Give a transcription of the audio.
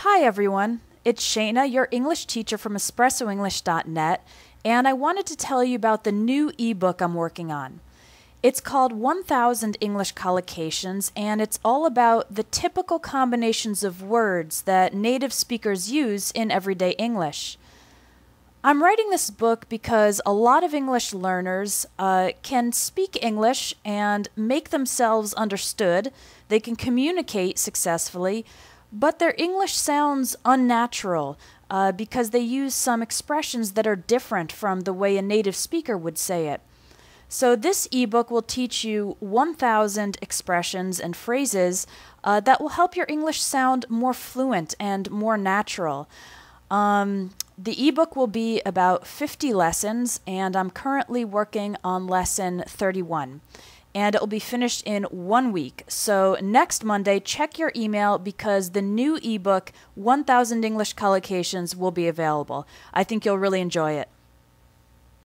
Hi, everyone. It's Shayna, your English teacher from EspressoEnglish.net, and I wanted to tell you about the new ebook I'm working on. It's called 1000 English Collocations, and it's all about the typical combinations of words that native speakers use in everyday English. I'm writing this book because a lot of English learners uh, can speak English and make themselves understood. They can communicate successfully, but their English sounds unnatural uh, because they use some expressions that are different from the way a native speaker would say it. So, this ebook will teach you 1,000 expressions and phrases uh, that will help your English sound more fluent and more natural. Um, the ebook will be about 50 lessons, and I'm currently working on lesson 31 and it will be finished in one week. So next Monday, check your email because the new ebook, 1000 English Collocations, will be available. I think you'll really enjoy it.